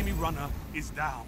enemy runner is down.